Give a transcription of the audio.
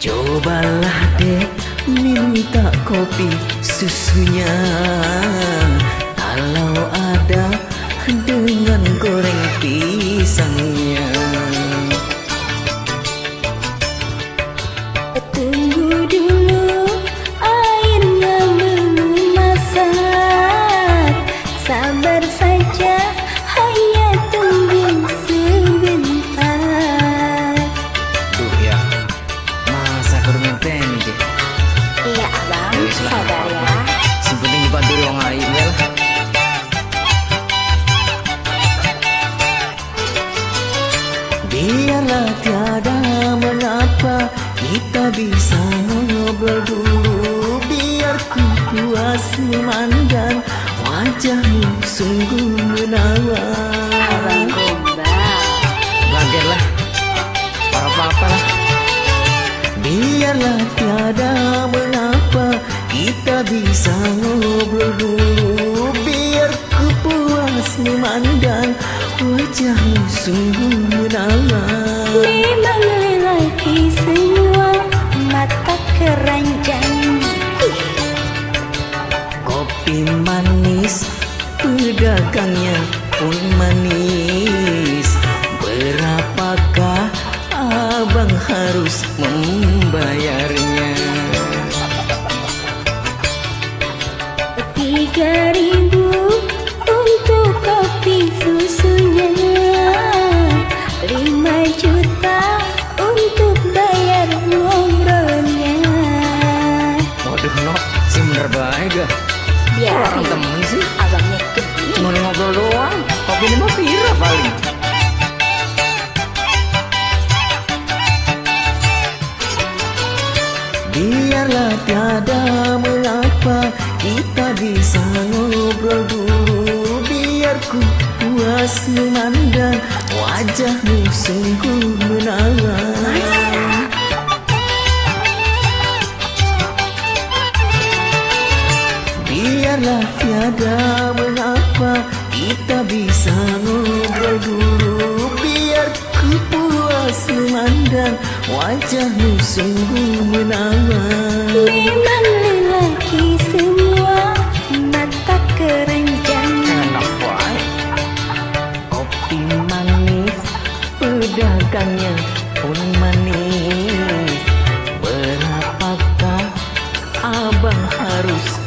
Alah dek minta kopi susunya. Kalau ada dengan goreng bisa ngobrol dulu Biar ku puas memandang wajahmu sungguh menawan. Abang gombal Bagianlah apa-apa lah Biarlah tiada mengapa kita bisa ngobrol dulu Biar ku puas memandang wajahmu sungguh menawan. Memang lelaki keranjang. Kopi manis pedagangnya pun manis. Berapakah abang harus membayarnya doang. Kopi ini mah pira paling. Biarlah tiada mengapa Kita bisa ngobrol dulu. Biar ku puas memandang Wajahmu sungguh menawan Biarlah tiada mengapa kita bisa ngobrol dulu Biar ku puas memandang wajahmu sungguh menawan. Memang lelaki semua mata keranjang. Kopi manis Pedagangnya pun manis. Berapakah abang harus